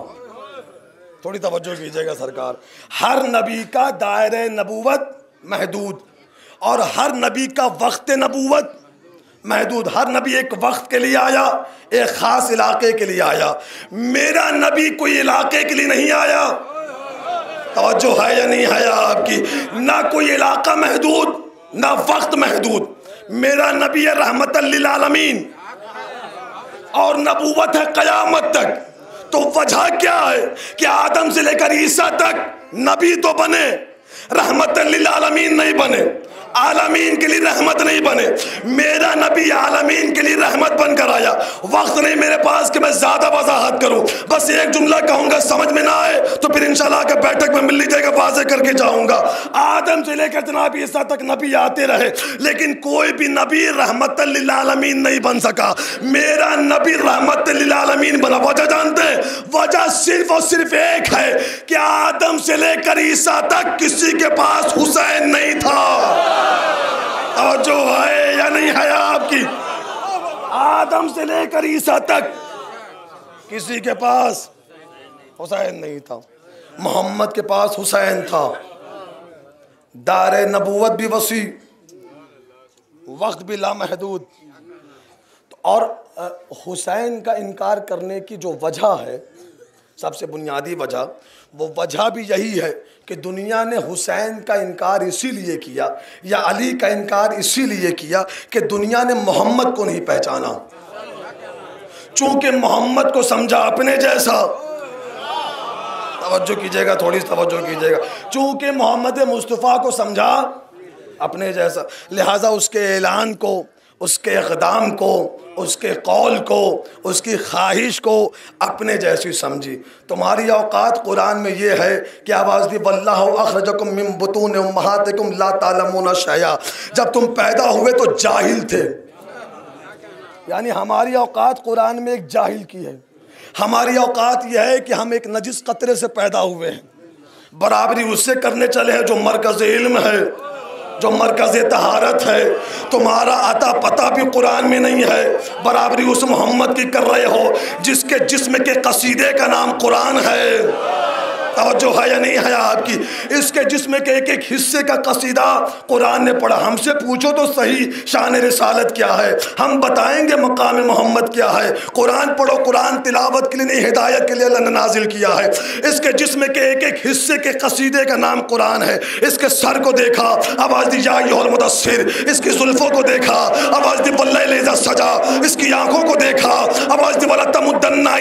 थोड़ी तवज्जो कीजिएगा सरकार। हर नबी का दायरे नबूवत महदूद। और हर नबी का वक्त नबूवत। महदूद, हर नबी एक वक्त के लिए आया, एक ख़ास इलाके के लिए आया। मेरा नबी कोई इलाके के लिए नहीं आया। तो है या नहीं है आपकी? ना कोई इलाका महदूद, ना वक्त महदूद। मेरा नबी है रहमत आलमीन। और नबूवत है कयामत तक। तो वजह क्या है कि आदम से लेकर ईसा तक नबी तो बने रहमत आलमीन नहीं बने? आलमीन के लिए रहमत नहीं बने। मेरा नबी आलमीन के लिए रहमत बनकर आया। वक्त नहीं मेरे पास कि मैं ज़्यादा वजाहत करूँ। बस एक जुमला कहूँगा, समझ में ना आए तो फिर इंशाल्लाह के बैठक में मिल लीजिएगा वाजे करके जाऊँगा। आदम से लेकर जनाब ईसा तक नबी आते रहे, लेकिन कोई भी नबी रहमत आलमीन नहीं बन सका। मेरा नबी रहमत आलमीन बना। वजह जानते हैं? वजह सिर्फ़ और सिर्फ़ एक है कि आदम से लेकर ईसा तक किसी के पास हुसैन नहीं था। जो है या नहीं है आपकी? आदम से लेकर ईसा तक किसी के पास हुसैन नहीं था। मोहम्मद के पास हुसैन था। दार नबूवत भी वसी, वक्त भी लामहदूद। तो और हुसैन का इनकार करने की जो वजह है सबसे बुनियादी वजह, वो वजह भी यही है कि दुनिया ने हुसैन का इनकार इसीलिए किया, या अली का इनकार इसीलिए किया कि दुनिया ने मोहम्मद को नहीं पहचाना। चूँकि मोहम्मद को समझा अपने जैसा। तवज्जो कीजिएगा, थोड़ी सी तवज्जो कीजिएगा। चूँकि मोहम्मद मुस्तफ़ा को समझा अपने जैसा, लिहाजा उसके ऐलान को उसके इकदाम को, उसके कौल को, उसकी ख्वाहिश को अपने जैसी समझी। तुम्हारी औकात कुरान में ये है कि आवाज़ दी वल्लाखरजकुम मिमबतून महातकुम ला शया। जब तुम पैदा हुए तो जाहिल थे। यानी हमारी औकात कुरान में एक जाहिल की है। हमारी औकात यह है कि हम एक नजिस कतरे से पैदा हुए हैं। बराबरी उससे करने चले हैं जो मरकज़ इल्म है। जो मरकज़ तहारत है, तुम्हारा अता पता भी कुरान में नहीं है। बराबरी उस मोहम्मद की कर रहे हो, जिसके जिस्म के कसीदे का नाम कुरान है। जो है या नहीं है आपकी? इसके जिसमें के एक एक हिस्से का कसीदा कुरान ने पढ़ा, हमसे पूछो तो सही शान रसालत क्या है? हम बताएँगे मकाम मोहम्मद क्या है? कुरान पढ़ो, कुरान तिलावत के लिए नहीं, हिदायत के लिए अल्लाह ने नाजिल किया है। इसके जिसमें के एक एक हिस्से के कसीदे का नाम कुरान है। इसके सर को देखा, आवाज़ दी मुदसर इसकी जुल्फ़ों को देखा, आवाज़ दी लेजा सजा। इसकी आँखों को देखा, आवाज़ दी, वाला तमुद्दन्ना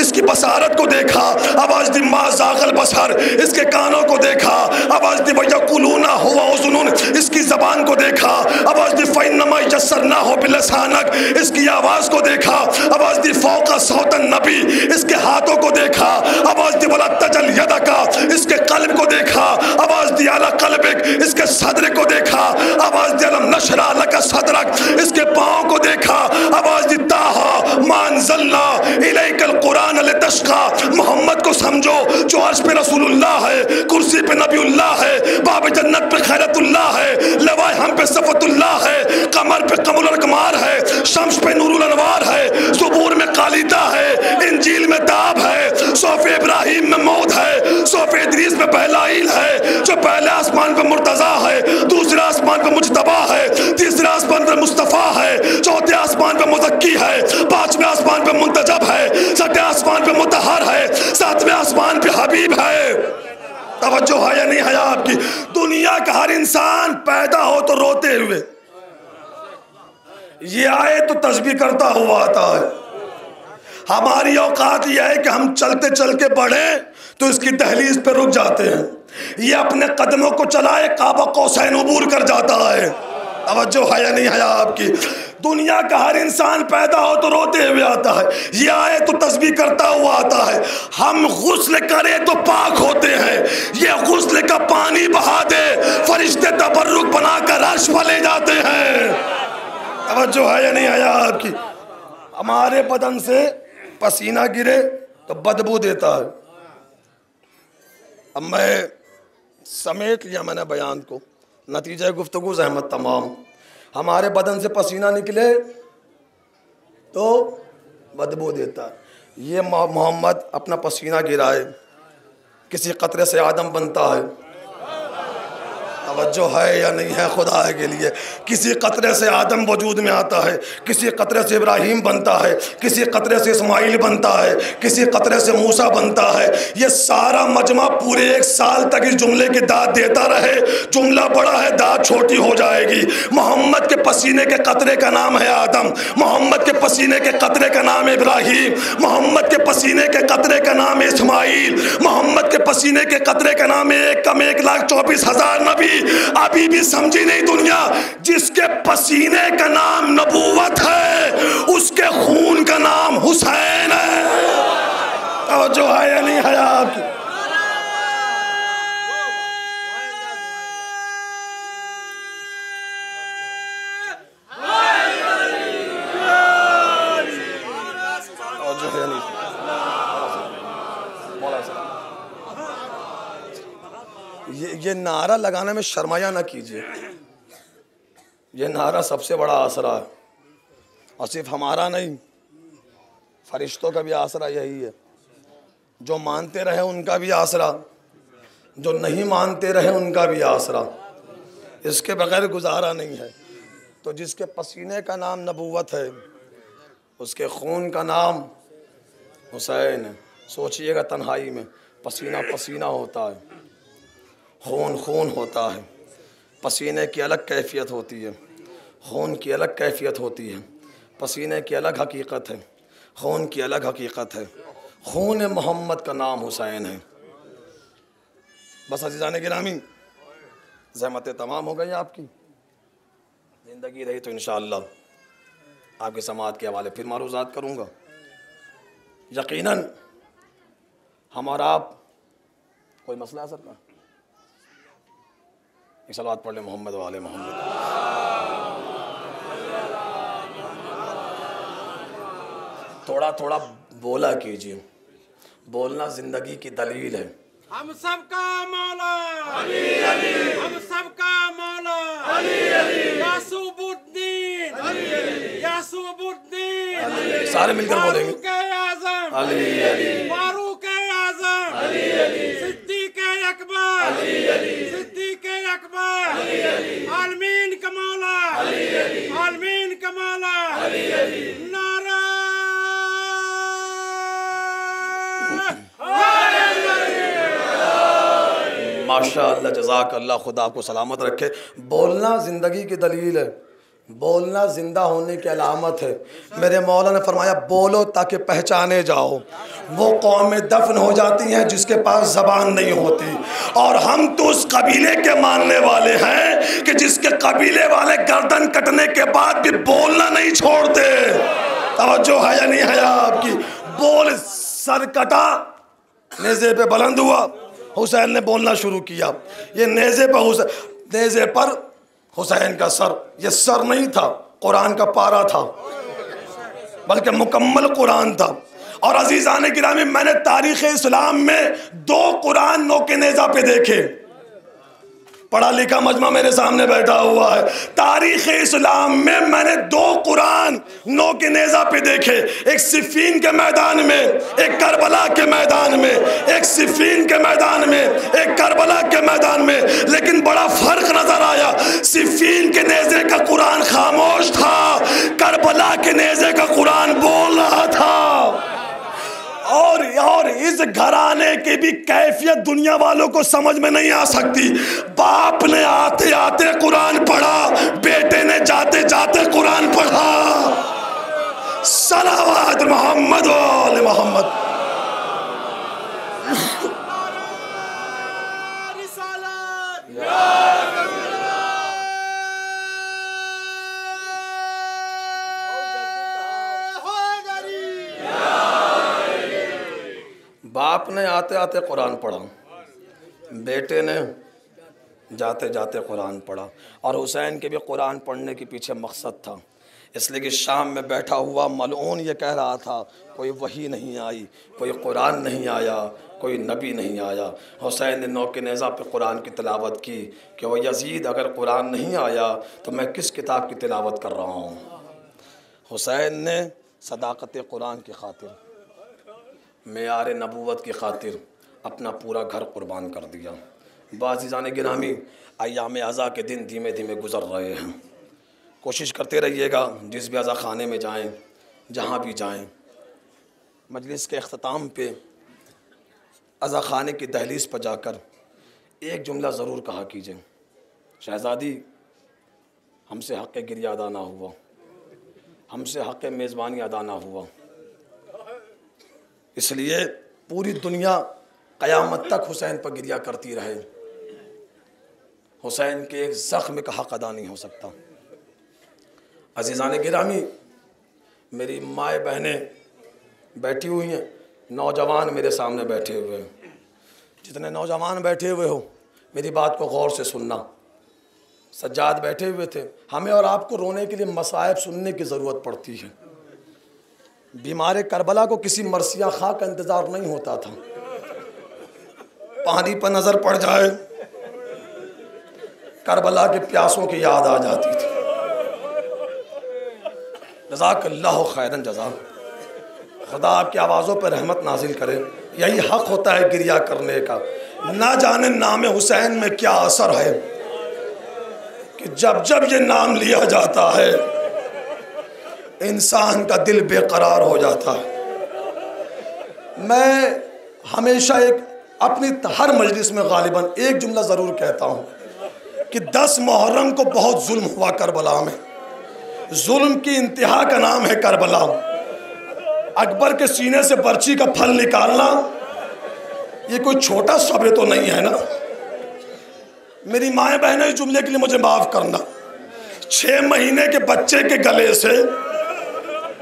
इसकी बसारत को देखा, आवाज़ दी माजागल अल बसर इसके कानों को देखा, आवाज़ दी भैया कुलूना हुआ जुनून इसकी जबान को देखा। आवाज़ दी फ़ैनमा यसर ना हो बिलसानक इसकी आवाज़ को देखा, आवाज़ दी, फौका सौतन नबी। इसके हाथों को देखा, आवाज़ दी बोला तजल यदा का इसके कल्ब को देखा, आवाज़ दी, आला कल्बिक। इसके सदर को देखा, आवाज़ दी अलम नशरा लका सदरक। इसके पाँव को देखा, आवाज़ दी, ताहा मानजल्ला इलैकल कुरान अल तशका। मोहम्मद को समझो, जो अर्श पे रसूलुल्लाह है, कुर्सी पे नबीउल्लाह है, बाब जन्नत पे खैरतुल्लाह है, लवाए हम पे सफतुल्लाह है, कमर पे कमल कमार है, शम्स पे नूरुल अनवार है सुबूर में कालिदा है, इंजील में दाब है, सोफे इब्राहिम में मौत है, सोफे इद्रीस में पहला इल है, जो पहले आसमान पे मुर्तजा है, दूसरे आसमान पे मुजतबा है, तीसरे आसमान पे मुस्तफ़ा है, चौथे आसमान पे मुजक्की है, पाँचवें आसमान पे मुंतजब है छठे आसमान पे मुतहर है, सातवें आसमान पे हबीब नसीब है। तवज्जो है या नहीं है आपकी? दुनिया का हर इंसान पैदा हो तो रोते हुए। ये आए तो तस्बी करता हुआ आता है। हमारी औकात यह है कि हम चलते चल के बढ़े तो इसकी दहलीज पे रुक जाते हैं। ये अपने कदमों को चलाए, काबा को सैन उबूर कर जाता है। तवज्जो है या नहीं है आपकी? दुनिया का हर इंसान पैदा हो तो रोते हुए आता है। ये आए तो तस्वीर करता हुआ आता है। हम गुस्ल करें तो पाक होते हैं। ये गुस्ल का पानी बहा दे। फरिश्ते तबर्रुक बनाकर अर्श पर ले जाते हैं। जो है या नहीं आया आपकी? हमारे बदन से पसीना गिरे तो बदबू देता है। अब मैं समेट लिया मैंने बयान को। नतीजा गुफ्तु जहमत तमाम। हमारे बदन से पसीना निकले तो बदबू देता। ये मोहम्मद अपना पसीना गिराए, किसी कतरे से आदम बनता है। तवज्जो है या नहीं है खुदा है के लिए? किसी कतरे से आदम वजूद में आता है, किसी कतरे से इब्राहिम बनता है, किसी कतरे से इस्माइल बनता है, किसी कतरे से मूसा बनता है, ये सारा मजमा पूरे एक साल तक इस जुमले की दाद देता रहे। जुमला बड़ा है दाद छोटी हो जाएगी। मोहम्मद के पसीने के कतरे का नाम है आदम। मोहम्मद के पसीने के कतरे का नाम इब्राहिम। मोहम्मद के पसीने के कतरे का नाम इस्माइल। मोहम्मद के पसीने के कतरे का नाम एक कम एक लाख चौबीस हज़ार नबी। अभी भी समझी नहीं दुनिया, जिसके पसीने का नाम नबूवत है, उसके खून का नाम हुसैन है। तो जो है या नहीं है आपकी और जो है या नहीं ये नारा लगाने में शर्माया ना कीजिए। ये नारा सबसे बड़ा आसरा है। और सिर्फ़ हमारा नहीं, फरिश्तों का भी आसरा यही है। जो मानते रहे उनका भी आसरा, जो नहीं मानते रहे उनका भी आसरा। इसके बगैर गुजारा नहीं है। तो जिसके पसीने का नाम नबूवत है, उसके खून का नाम हुसैन है। सोचिएगा तन्हाई में पसीना पसीना होता है। खून खून होता है। पसीने की अलग कैफियत होती है। खून की अलग कैफियत होती है। पसीने की अलग हकीकत है। खून की अलग हकीकत है। खून मोहम्मद का नाम हुसैन है। बस अजीज़ान गिरामी जहमतें तमाम हो गई आपकी। ज़िंदगी रही तो इन आपके समाज के हवाले फिर मारूजात करूँगा। यकीनन हमारा आप कोई मसला है, सर? का सलात पढ़ ले मोहम्मद वाले मोहम्मद। थोड़ा थोड़ा बोला कीजिए। बोलना ज़िंदगी की दलील है। हम सबका मौला। अली अली। हम सबका मौला। अली अली। यासूबुद्दीन। अली अली। यासूबुद्दीन। सारे मिलकर बोलेंगे। फारूक आज़म। अली अली। फारूक आज़म। अली अली। सिद्दीक अकबर। अली अली। सिद्दीक आलमीन का मौला अली अली। आलमीन कमाला। नारा। माशा जजाक अल्लाह खुदा आपको सलामत रखे। बोलना ज़िंदगी की दलील है। बोलना ज़िंदा होने की अलामत है। मेरे मौला ने फरमाया, बोलो ताकि पहचाने जाओ। वो कौमें दफन हो जाती हैं जिसके पास ज़बान नहीं होती। और हम तो उस कबीले के मानने वाले हैं कि जिसके कबीले वाले गर्दन कटने के बाद भी बोलना नहीं छोड़ते। तवज्जो है या नहीं है आपकी? बोल सर कटा, नेज़े पे बुलंद हुआ। हुसैन ने बोलना शुरू किया। ये नेज़े पर हुसैन नेज़े पर हुसैन का सर, ये सर नहीं था, कुरान का पारा था, बल्कि मुकम्मल कुरान था। और अज़ीज़ अजीज़ान गिरामी, मैंने तारीख़ इस्लाम में दो कुरान नो के नेज़ा पे देखे। पढ़ा लिखा मजमा मेरे सामने बैठा हुआ है। तारीख इस्लाम में मैंने दो कुरान नो के नेज़ा पे देखे। एक सिफीन के मैदान में, एक करबला के मैदान में, एक सिफीन के मैदान में, एक करबला के मैदान में। लेकिन बड़ा फ़र्क नज़र आया सिफीन के नेज़े का कुरान खामोश था। करबला के नेज़े का कुरान बोल रहा था। और और इस घराने की भी कैफियत दुनिया वालों को समझ में नहीं आ सकती। बाप ने आते आते कुरान पढ़ा बेटे ने जाते जाते कुरान पढ़ा। सलावाद मोहम्मद वाले मोहम्मद। बाप ने आते आते कुरान पढ़ा। बेटे ने जाते जाते कुरान पढ़ा। और हुसैन के भी कुरान पढ़ने के पीछे मकसद था। इसलिए कि शाम में बैठा हुआ मलून ये कह रहा था, कोई वही नहीं आई, कोई कुरान नहीं आया, कोई नबी नहीं आया। हुसैन ने नौके नेज़ा पे कुरान की तिलावत की कि वो यजीद, अगर कुरान नहीं आया तो मैं किस किताब की तिलावत कर रहा हूँ? हुसैन ने सदाकत कुरान की खातिर मैार नबूत की खातिर अपना पूरा घर कुर्बान कर दिया। बाजीजान गिरामी, अयाम अज़ा के दिन धीमे धीमे गुजर रहे हैं। कोशिश करते रहिएगा, जिस भी अज़ा खाने में जाएँ, जहाँ भी जाएँ, मजलिस के अख्ताम पे अज़ा खाने की दहलीज पर जाकर एक जुमला ज़रूर कहा कीजिए। शहज़ादी, हमसे हक़ गिरिया अदा ना हुआ। हमसे हक़ मेज़बानी अदा ना हुआ। इसलिए पूरी दुनिया क़यामत तक हुसैन पर गिरिया करती रहे। हुसैन के एक ज़ख्म का हक़ अदा नहीं हो सकता। अजीज़ान गिरामी, मेरी माए बहनें बैठी हुई हैं, नौजवान मेरे सामने बैठे हुए हैं। जितने नौजवान बैठे हुए हो, मेरी बात को गौर से सुनना। सज्जाद बैठे हुए थे। हमें और आपको रोने के लिए मसायब सुनने की ज़रूरत पड़ती है। बीमार करबला को किसी मरसिया खा का इंतज़ार नहीं होता था। पानी पर नज़र पड़ जाए, करबला के प्यासों की याद आ जाती थी। जजाक अल्लाह खैरन जजा खुदा आपकी आवाज़ों पर रहमत नाजिल करे। यही हक होता है गिरिया करने का। ना जाने नाम हुसैन में क्या असर है कि जब जब ये नाम लिया जाता है इंसान का दिल बेकरार हो जाता है। मैं हमेशा एक, अपनी हर मजलिस में गालिबा, एक जुमला ज़रूर कहता हूँ कि दस मुहर्रम को बहुत जुल्म हुआ करबला में। जुल्म की इंतहा का नाम है करबला। अकबर के सीने से पर्ची का फल निकालना, ये कोई छोटा सब्र तो नहीं है ना? मेरी माए बहनें इस जुमले के लिए मुझे माफ़ करना। छः महीने के बच्चे के गले से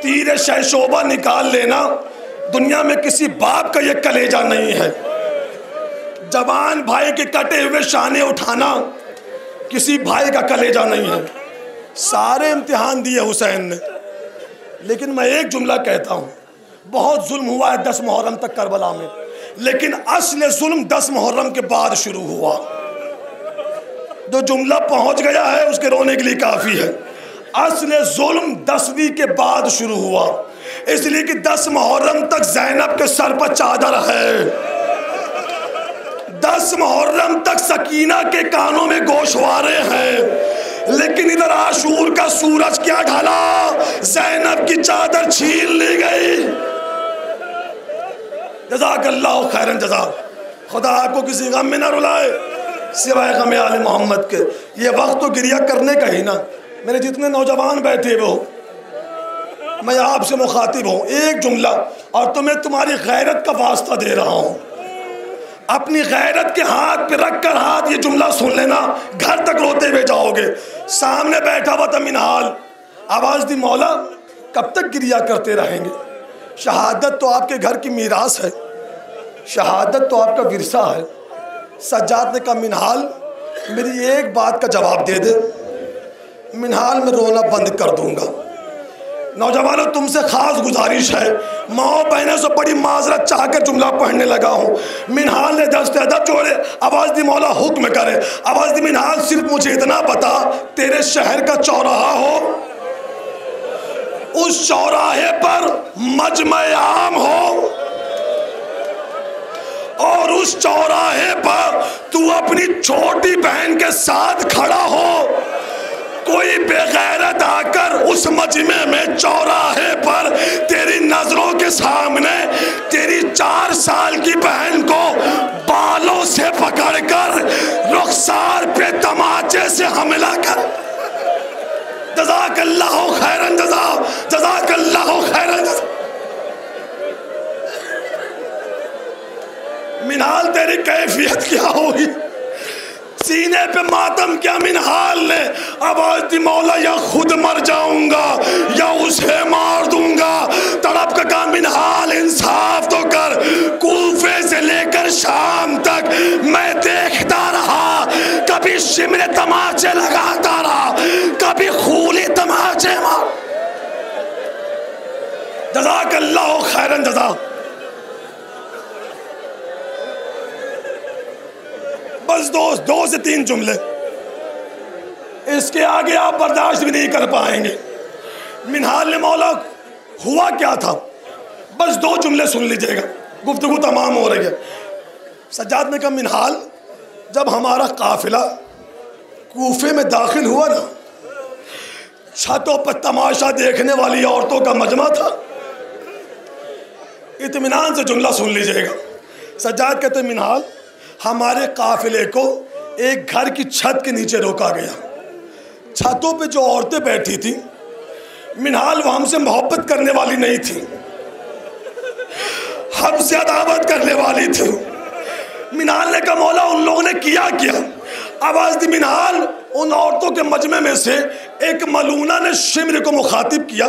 तीर शहशोबा निकाल लेना। दुनिया में किसी बाप का ये कलेजा नहीं है। जवान भाई के कटे हुए शाने उठाना किसी भाई का कलेजा नहीं है। सारे इम्तिहान दिए हुसैन ने। लेकिन मैं एक जुमला कहता हूँ, बहुत जुल्म हुआ है दस मुहर्रम तक करबला में। लेकिन असल जुल्म दस मुहर्रम के बाद शुरू हुआ। जो जुमला पहुँच गया है, उसके रोने के लिए काफ़ी है। असल जुल्म दसवीं के बाद शुरू हुआ। इसलिए कि दस मुहर्रम तक जैनब के सर पर चादर है। दस मुहर्रम तक सकीना के कानों में गोशवारे हैं। लेकिन इधर आशूर का सूरज क्या ढला? जैनब की चादर छीन ली गई। जजाक अल्लाह खैरन जजा। खुदा आपको किसी गम में ना रुलाए, सिवाय गम आल मोहम्मद के। ये वक्त तो गिरिया करने का ही ना। मेरे जितने नौजवान बैठे हो, मैं आपसे मुखातिब हूँ, एक जुमला, और तुम्हें तुम्हारी गैरत का वास्ता दे रहा हूँ। अपनी गैरत के हाथ पे रख कर हाथ ये जुमला सुन लेना, घर तक रोते हुए जाओगे। सामने बैठा हुआ था मिनहाल। आवाज़ दी, मौला, कब तक गिरिया करते रहेंगे? शहादत तो आपके घर की मीरास है। शहादत तो आपका विरसा है। सज्जाद ने कहा, मिनहाल, मेरी एक बात का जवाब दे दे। मिनहाल में रोना बंद कर दूँगा। नौजवानों, तुमसे खास गुजारिश है। माओ बहनों से बड़ी माजरत चाह जुमला पढ़ने लगा हूँ। मिनहाल ने दस्त अदब आवाज़ दी, मौला, हुक्म करे। आवाज़ दी, मिनहाल, सिर्फ़ मुझे इतना बता, तेरे शहर का चौराहा हो? उस चौराहे पर मजमय आम हो? और उस चौराहे पर तू अपनी छोटी बहन के साथ खड़ा हो? कोई बेगैरत आकर उस मजमे में चौराहे पर तेरी नज़रों के सामने तेरी चार साल की बहन को बालों से पकड़कर रुखसार पे तमाचे से हमला कर। जजाकल्लाह खैरन जजा, जजाकल्लाह खैरन मिनाल, तेरी कैफियत क्या होगी? सीने पे मातम क्या मिनहाल ने आवाज़ दी, मौला, या खुद मर जाऊँगा, या उसे मार दूँगा। तड़प का काम मिनहाल इंसाफ तो कर। कूफे से लेकर शाम तक मैं देखता रहा। कभी शिमरे तमाचे लगाता रहा, कभी खूली तमाचे मार। जजाक अल्लाह खैरन जजा। बस दो दो से तीन जुमले। इसके आगे आप बर्दाश्त भी नहीं कर पाएँगे। मिनहाल मौला, हुआ क्या था? बस दो जुमले सुन लीजिएगा। गुफ्तगु तमाम हो रही है। सज्जाद ने कहा, मिनहाल, जब हमारा काफिला कूफे में दाखिल हुआ ना, छतों पर तमाशा देखने वाली औरतों का मजमा था। इत्मीनान से जुमला सुन लीजिएगा। सज्जाद कहते, मिनहाल हमारे काफिले को एक घर की छत के नीचे रोका गया। छतों पे जो औरतें बैठी थी, मिनहाल वो हमसे मोहब्बत करने वाली नहीं थी। हमसे अदावत करने वाली थी। मिनहाल ने कहा, मौला, उन लोगों ने किया क्या? आवाज़ दी, मिनहाल, उन औरतों के मजमे में से एक मलूना ने शिमर को मुखातिब किया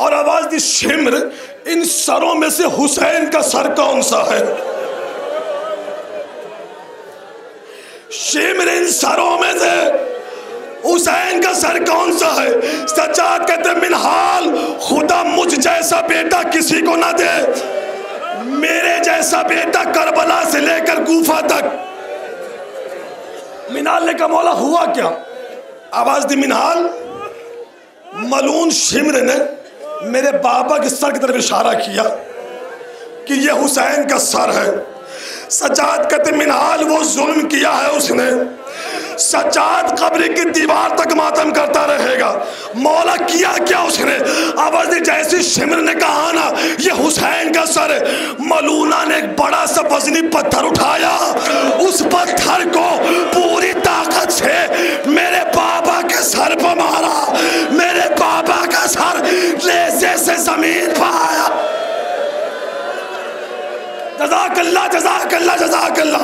और आवाज़ दी, शिमर, इन सरों में से हुसैन का सर कौन सा है? शिमर इन सरों में से। हुसैन का सर कौन सा है? सज्जाद कहते, मिनहाल, खुदा मुझ जैसा बेटा किसी को ना दे। मेरे जैसा बेटा करबला से लेकर गुफा तक। मिनाल ने कहा मौला हुआ क्या? आवाज़ दी, मिनहाल। मलून शिमर ने मेरे बाबा के सर की तरफ़ इशारा किया कि यह हुसैन का सर है। सजाद कहते मिनाल वो जुल्म किया है उसने। सजाद कब्र की दीवार तक मातम करता रहेगा। मौला किया क्या उसने? दी जैसी शिमर ने कहा ना, ये हुसैन का सर। मलूना ने एक बड़ा सा वजनी पत्थर उठाया। उस पत्थर को पूरी ताकत से मेरे बाबा के सर पर मारा। मेरे बाबा का सर लेसे से ज़मीन पर आया। जजाकल्ला जजाकल्ला जजाकल्ला।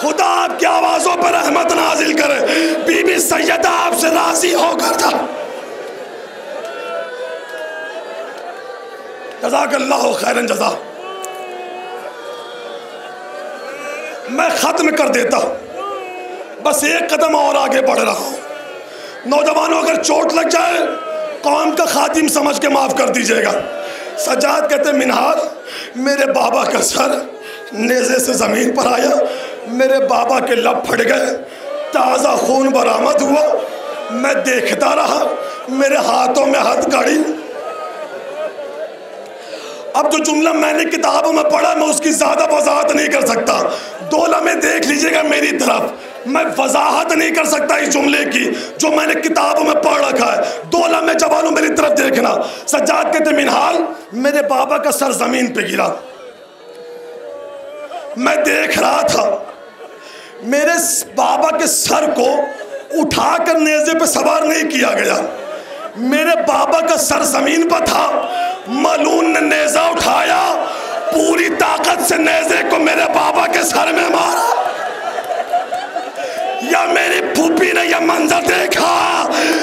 खुदा आपकी आवाजों पर रहमत नाजिल करे। बीबी सैयदा आपसे राज़ी होकर था जजाकल्ला खैरन जजा। मैं खत्म कर देता बस एक कदम और आगे बढ़ रहा हूँ। नौजवानों, अगर चोट लग जाए, कौम का खातिम समझ के माफ़ कर दीजिएगा। सजाद कहते मिनहार, मेरे बाबा का सर नेजे से ज़मीन पर आया, मेरे बाबा के लब फट गए, ताज़ा खून बरामद हुआ, मैं देखता रहा, मेरे हाथों में हथ हथकड़ी अब जो जुमला मैंने किताबों में पढ़ा, मैं उसकी ज़्यादा वजाहत नहीं कर सकता। दो लम्हे देख लीजिएगा मेरी तरफ़, मैं वजाहत नहीं कर सकता इस जुमले की, जो मैंने किताबों में पढ़ रखा है। दो लम्हे जवानों मेरी तरफ़ देखना। सज्जाद कहते, मिनहाल, मेरे बाबा का सर ज़मीन पे गिरा। मैं देख रहा था, मेरे बाबा के सर को उठाकर नेजे पे सवार नहीं किया गया। मेरे बाबा का सर ज़मीन पर था मलून ने नेजा उठाया। पूरी ताकत से नेजे को मेरे बाबा के सर में मारा। या मेरी फूफी ने यह मंजर देखा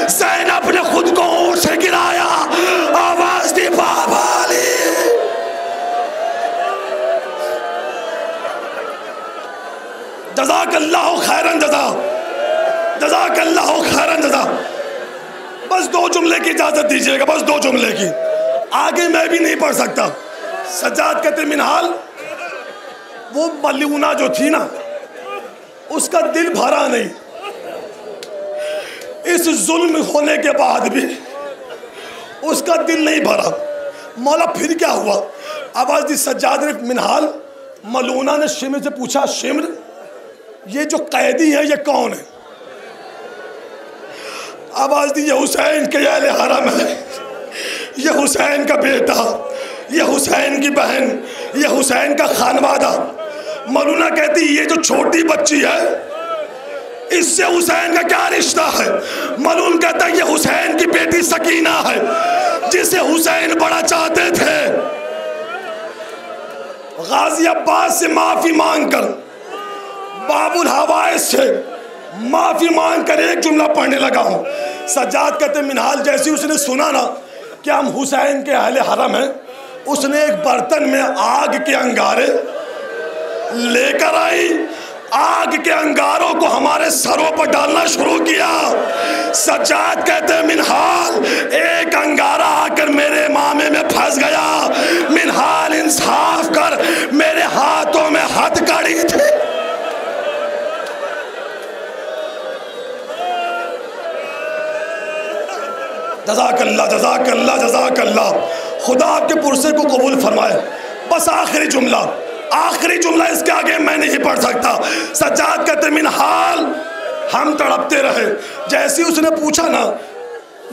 जैनब ने खुद को ऊँट से गिराया। आवाज़ दी, बाबा जजाक अल्लाह खैरन जजा। जजाक अल्लाह खैरन जजा। बस दो जुमले की इजाज़त दीजिएगा, बस दो जुमले की। आगे मैं भी नहीं पढ़ सकता। सज्जाद कहते मिनहाल, वो मलूना जो थी ना, उसका दिल भरा नहीं। इस जुल्म होने के बाद भी उसका दिल नहीं भरा। मौला, फिर क्या हुआ? आवाज़ दी सज्जाद ने मिनहाल मलूना ने शिमर से पूछा, शिमर, ये जो कैदी है, ये कौन है? आवाज़ दी, ये हुसैन के अहले हरम है। ये हुसैन का बेटा, ये हुसैन की बहन, ये हुसैन का खानवादा। मलूना कहती, ये जो छोटी बच्ची है, इससे हुसैन का क्या रिश्ता है? मलून कहता है ये हुसैन की बेटी सकीना है, जिसे हुसैन बड़ा चाहते थे। गाजी अब्बास से माफ़ी मांगकर बाबुल हवाए से माफ़ी मांगकर एक जुमला पढ़ने लगा हूँ। सज्जाद कहते, मिनहाल, जैसी उसने सुना ना कि हम हुसैन के अहले हरम हैं? उसने एक बर्तन में आग के अंगारे लेकर आई। आग के अंगारों को हमारे सरों पर डालना शुरू किया। सज्जाद कहते मिनहाल, एक अंगारा आकर मेरे मामे में फंस गया। मिनहाल, इंसाफ कर, मेरे हाथों में हथकड़ी थी। जजाकल्ला जजाकल्ला जजाकल्ला। खुदा आपके पुरसे को कबूल फरमाए। बस आखिरी जुमला। आखिरी जुमला, इसके आगे मैं नहीं पढ़ सकता। सज्जाद का तमिन हाल हम तड़पते रहे। जैसे उसने पूछा ना,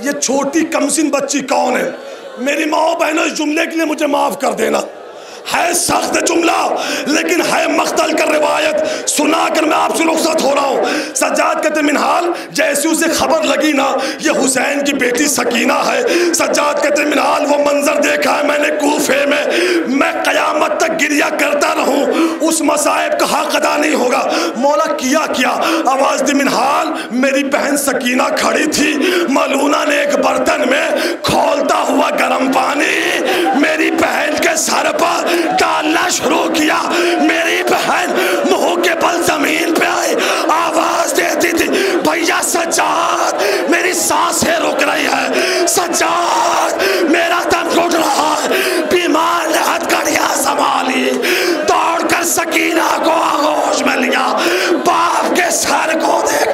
ये छोटी कमसिन बच्ची कौन है? मेरी माओ बहनों इस जुमले के लिए मुझे माफ़ कर देना। है सख्त जुमला, लेकिन है मख्तल कर रिवायत। सुनाकर मैं आपसे रुखसत हो रहा हूँ। सज्जाद कहते मिनहाल, जैसे उसे खबर लगी ना, ये हुसैन की बेटी सकीना है। सज्जाद कहते मिनहाल, वो मंजर देखा है, मैंने कूफे में। मैं कयामत तक गिरिया करता रहूँ। उस मसाइब का हक अदा नहीं होगा। मौला, किया क्या? आवाज़ दी, मिनहाल, मेरी बहन सकीना खड़ी थी। मलूना ने एक बर्तन में खोलता हुआ गर्म पानी मेरी बहन के सर पर डालना शुरू किया। मेरी बहन मुँह के बल ज़मीन पे आई, आवाज़ देती थी, भैया, सज्जाद, मेरी साँसें रुक रही है। सज्जाद, मेरा दम घुट रहा है। बीमार ने हथकड़ियाँ संभाली, दौड़कर सकीना को आगोश में लिया। बाप के सर को देख